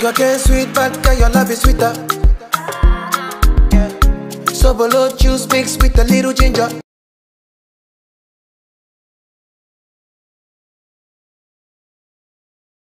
Your cane sweet, but can your love is sweeter. So, below juice mixed with a little ginger.